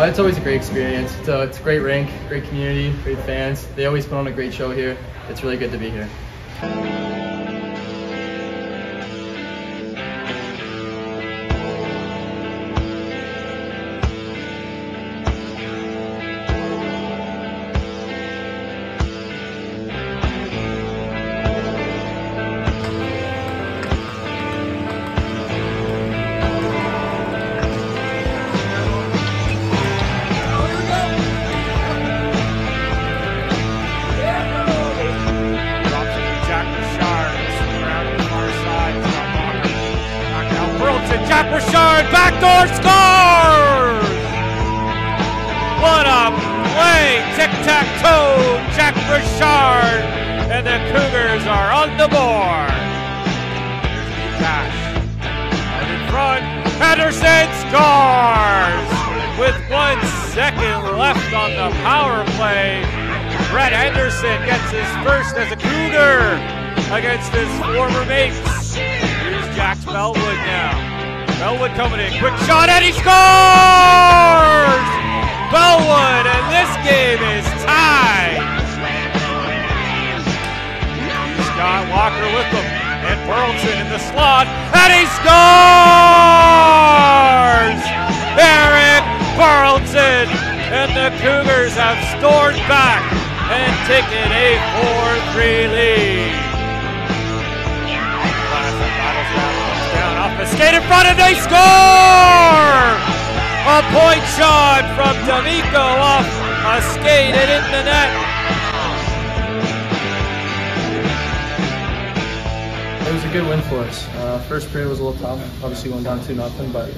Uh, It's always a great experience. It's a, it's a great rink, great community, great fans. They always put on a great show here. It's really good to be here. Jack Richard. Backdoor scores! What a play! Tic tac toe. Jack Richard. And the Cougars are on the board. Cash. Out in front. Henderson scores! With one second left on the power play. Brett Henderson gets his first as a Cougar against his former mates. Here's Jax Bellwood now. Bellwood coming in, quick shot, and he scores! Bellwood, and this game is tied. Scott Walker with them, and Burleson in the slot, and he scores! Eric Burleson, and the Cougars have scored back and taken a 4-3 lead. Skate in front and they score! A point shot from D'Amico off a skate and in the net. It was a good win for us. Uh, first period was a little tough. Obviously going down two nothing, but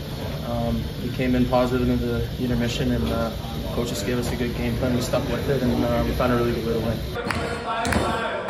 um, we came in positive into the intermission, and uh, coaches gave us a good game plan. We stuck with it, and uh, we found a really good way to win.